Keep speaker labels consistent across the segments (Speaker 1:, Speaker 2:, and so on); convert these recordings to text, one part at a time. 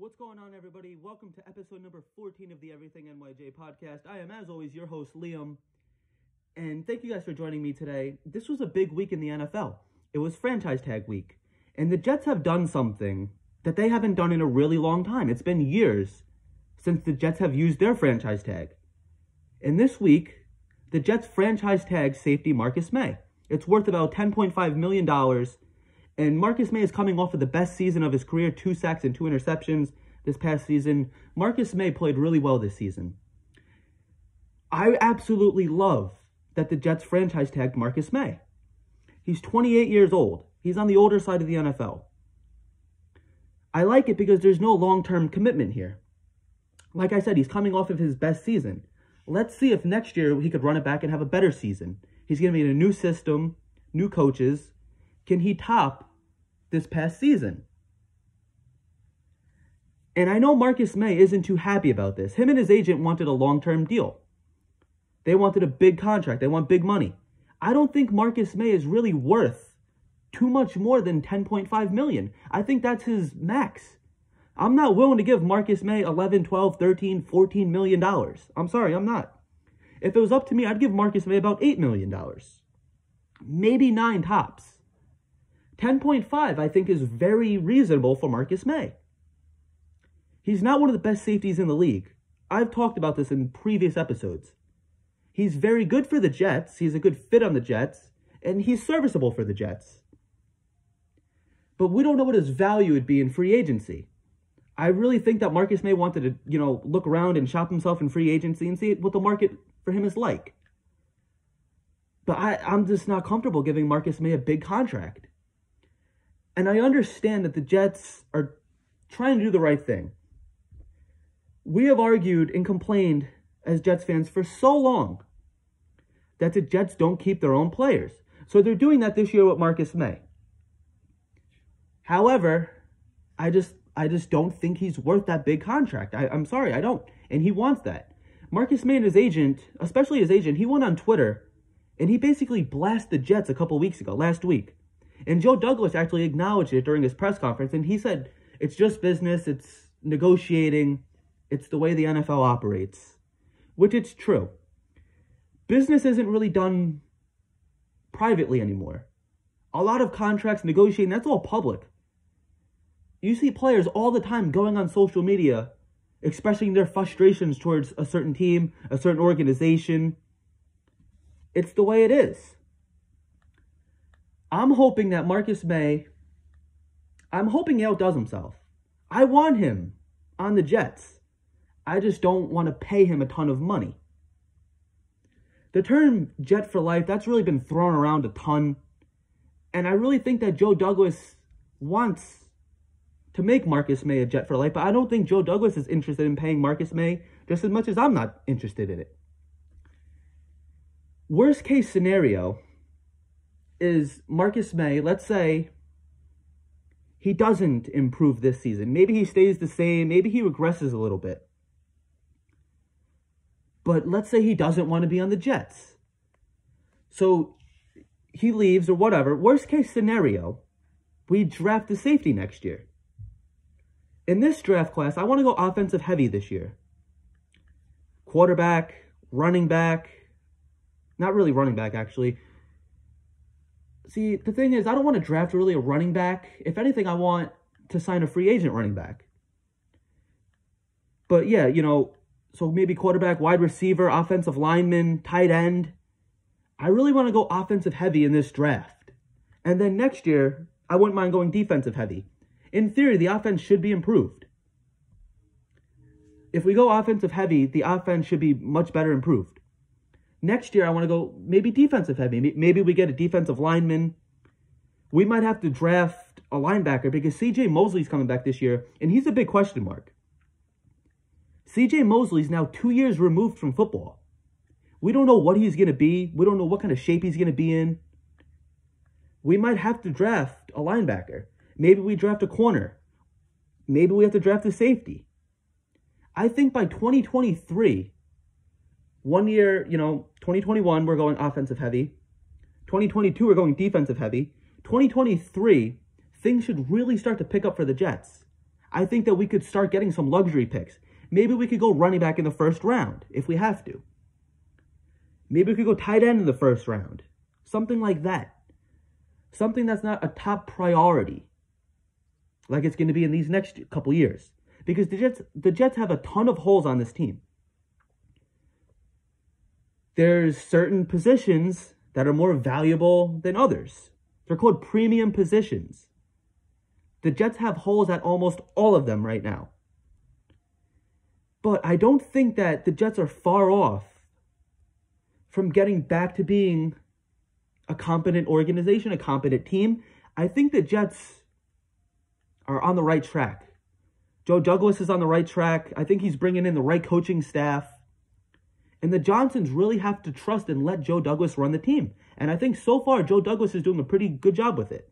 Speaker 1: What's going on, everybody? Welcome to episode number 14 of the Everything NYJ podcast. I am, as always, your host, Liam. And thank you guys for joining me today. This was a big week in the NFL. It was franchise tag week. And the Jets have done something that they haven't done in a really long time. It's been years since the Jets have used their franchise tag. And this week, the Jets franchise tag safety Marcus Maye. It's worth about $10.5 million. And Marcus Maye is coming off of the best season of his career two sacks and two interceptions this past season. Marcus Maye played really well this season. I absolutely love that the Jets franchise tagged Marcus Maye. He's 28 years old. He's on the older side of the NFL. I like it because there's no long term commitment here. Like I said, he's coming off of his best season. Let's see if next year he could run it back and have a better season. He's going to be in a new system, new coaches. Can he top this past season? And I know Marcus Maye isn't too happy about this. Him and his agent wanted a long term deal. They wanted a big contract. They want big money. I don't think Marcus Maye is really worth too much more than 10.5 million. I think that's his max. I'm not willing to give Marcus Maye 11, 12, 13, 14 million dollars. I'm sorry, I'm not. If it was up to me, I'd give Marcus Maye about 8 million dollars. Maybe 9 tops. 10.5 I think is very reasonable for Marcus Maye. He's not one of the best safeties in the league. I've talked about this in previous episodes. He's very good for the Jets. He's a good fit on the Jets, and he's serviceable for the Jets. But we don't know what his value would be in free agency. I really think that Marcus Maye wanted to, you know, look around and shop himself in free agency and see what the market for him is like. But I, I'm just not comfortable giving Marcus Maye a big contract. And I understand that the Jets are trying to do the right thing. We have argued and complained as Jets fans for so long that the Jets don't keep their own players. So they're doing that this year with Marcus Maye. However, I just I just don't think he's worth that big contract. I, am sorry, I don't. And he wants that. Marcus Maye and his agent, especially his agent, he went on Twitter and he basically blasted the Jets a couple weeks ago, last week. And Joe Douglas actually acknowledged it during his press conference and he said, it's just business, it's negotiating, it's the way the NFL operates. Which it's true. Business isn't really done privately anymore. A lot of contracts, negotiating, that's all public. You see players all the time going on social media expressing their frustrations towards a certain team, a certain organization. It's the way it is. I'm hoping that Marcus Maye, I'm hoping he outdoes himself. I want him on the Jets. I just don't want to pay him a ton of money. The term Jet for life, that's really been thrown around a ton. And I really think that Joe Douglas wants to make Marcus Maye a Jet for life, but I don't think Joe Douglas is interested in paying Marcus Maye just as much as I'm not interested in it. Worst case scenario is Marcus Maye, let's say he doesn't improve this season. Maybe he stays the same, maybe he regresses a little bit. But let's say he doesn't want to be on the Jets. So he leaves or whatever. Worst case scenario, we draft a safety next year. In this draft class, I want to go offensive heavy this year. Quarterback, running back, not really running back, actually. See, the thing is, I don't want to draft really a running back. If anything, I want to sign a free agent running back. But yeah, you know, so maybe quarterback, wide receiver, offensive lineman, tight end. I really want to go offensive heavy in this draft. And then next year, I wouldn't mind going defensive heavy. In theory, the offense should be improved. If we go offensive heavy, the offense should be much better improved. Next year, I want to go maybe defensive heavy. Maybe we get a defensive lineman. We might have to draft a linebacker because CJ Mosley's coming back this year, and he's a big question mark. CJ Mosley's now two years removed from football. We don't know what he's going to be. We don't know what kind of shape he's going to be in. We might have to draft a linebacker. Maybe we draft a corner. Maybe we have to draft a safety. I think by 2023, one year, you know, 2021, we're going offensive heavy. 2022, we're going defensive heavy. 2023, things should really start to pick up for the Jets. I think that we could start getting some luxury picks. Maybe we could go running back in the first round if we have to. Maybe we could go tight end in the first round. Something like that. Something that's not a top priority like it's going to be in these next couple years. Because the Jets the Jets have a ton of holes on this team. There's certain positions that are more valuable than others. They're called premium positions. The Jets have holes at almost all of them right now. But I don't think that the Jets are far off from getting back to being a competent organization, a competent team. I think the Jets are on the right track. Joe Douglas is on the right track. I think he's bringing in the right coaching staff. And the Johnsons really have to trust and let Joe Douglas run the team. And I think so far, Joe Douglas is doing a pretty good job with it.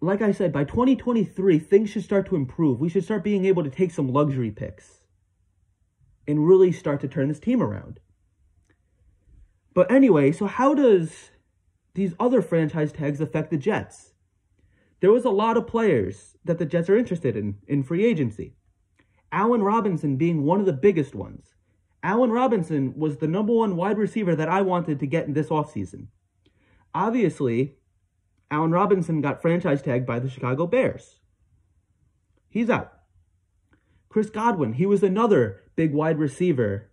Speaker 1: Like I said, by 2023, things should start to improve. We should start being able to take some luxury picks and really start to turn this team around. But anyway, so how does these other franchise tags affect the Jets? There was a lot of players that the Jets are interested in in free agency. Allen Robinson being one of the biggest ones. Allen Robinson was the number one wide receiver that I wanted to get in this offseason. Obviously, Allen Robinson got franchise tagged by the Chicago Bears. He's out. Chris Godwin, he was another big wide receiver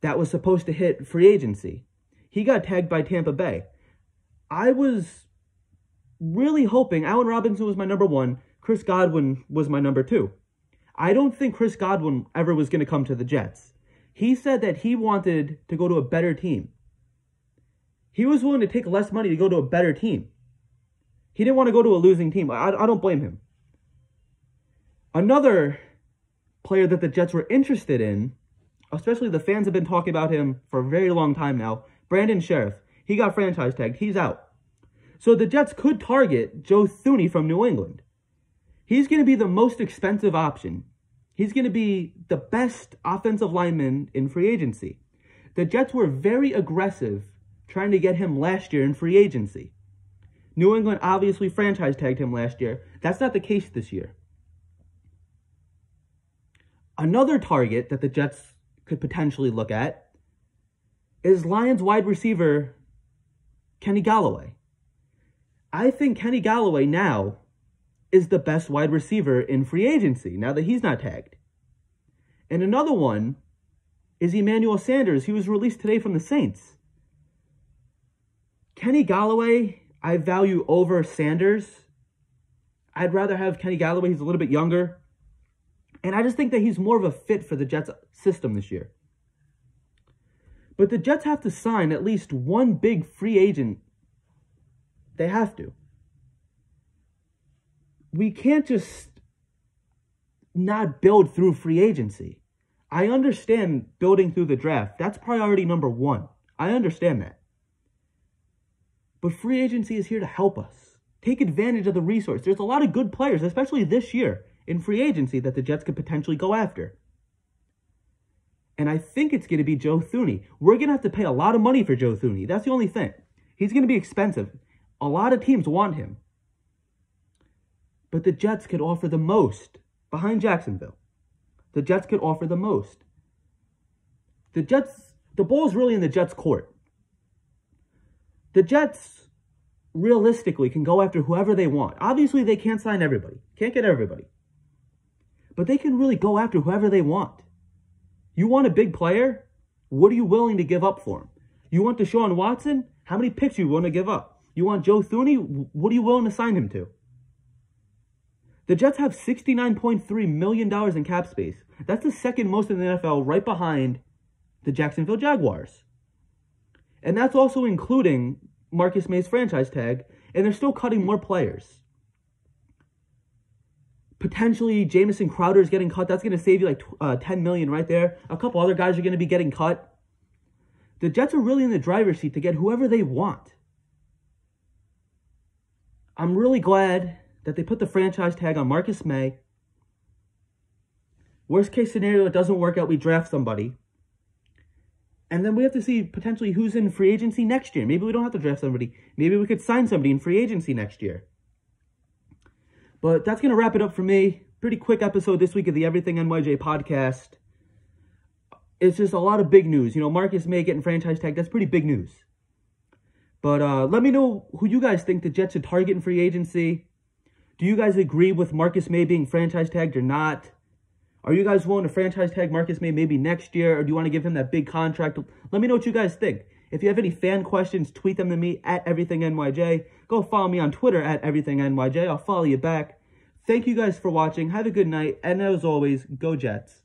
Speaker 1: that was supposed to hit free agency. He got tagged by Tampa Bay. I was really hoping Allen Robinson was my number one, Chris Godwin was my number two. I don't think Chris Godwin ever was going to come to the Jets. He said that he wanted to go to a better team. He was willing to take less money to go to a better team. He didn't want to go to a losing team. I, I don't blame him. Another player that the Jets were interested in, especially the fans have been talking about him for a very long time now, Brandon Scherff. He got franchise tagged. He's out. So the Jets could target Joe Thuney from New England. He's going to be the most expensive option. He's going to be the best offensive lineman in free agency. The Jets were very aggressive trying to get him last year in free agency. New England obviously franchise tagged him last year. That's not the case this year. Another target that the Jets could potentially look at is Lions wide receiver Kenny Golladay. I think Kenny Golladay now is the best wide receiver in free agency now that he's not tagged. And another one is Emmanuel Sanders. He was released today from the Saints. Kenny Golladay, I value over Sanders. I'd rather have Kenny Golladay. He's a little bit younger. And I just think that he's more of a fit for the Jets system this year. But the Jets have to sign at least one big free agent. They have to we can't just not build through free agency. I understand building through the draft. That's priority number one. I understand that. But free agency is here to help us. Take advantage of the resource. There's a lot of good players, especially this year, in free agency that the Jets could potentially go after. And I think it's going to be Joe Thuney. We're going to have to pay a lot of money for Joe Thuney. That's the only thing. He's going to be expensive. A lot of teams want him. But the Jets could offer the most behind Jacksonville. The Jets could offer the most. The Jets, the ball's really in the Jets' court. The Jets realistically can go after whoever they want. Obviously, they can't sign everybody, can't get everybody. But they can really go after whoever they want. You want a big player? What are you willing to give up for him? You want Deshaun Watson? How many picks you want to give up? You want Joe Thuney? What are you willing to sign him to? The Jets have $69.3 million in cap space. That's the second most in the NFL, right behind the Jacksonville Jaguars. And that's also including Marcus Maye's franchise tag, and they're still cutting more players. Potentially, Jamison Crowder is getting cut. That's going to save you like uh, 10 million right there. A couple other guys are going to be getting cut. The Jets are really in the driver's seat to get whoever they want. I'm really glad that they put the franchise tag on Marcus Maye. Worst case scenario, it doesn't work out, we draft somebody. And then we have to see potentially who's in free agency next year. Maybe we don't have to draft somebody. Maybe we could sign somebody in free agency next year. But that's going to wrap it up for me. Pretty quick episode this week of the Everything NYJ podcast. It's just a lot of big news. You know, Marcus Maye getting franchise tag, that's pretty big news. But uh, let me know who you guys think the Jets should target in free agency. Do you guys agree with Marcus Maye being franchise tagged or not? Are you guys willing to franchise tag Marcus Maye maybe next year, or do you want to give him that big contract? Let me know what you guys think. If you have any fan questions, tweet them to me at EverythingNYJ. Go follow me on Twitter at EverythingNYJ. I'll follow you back. Thank you guys for watching. Have a good night. And as always, go Jets.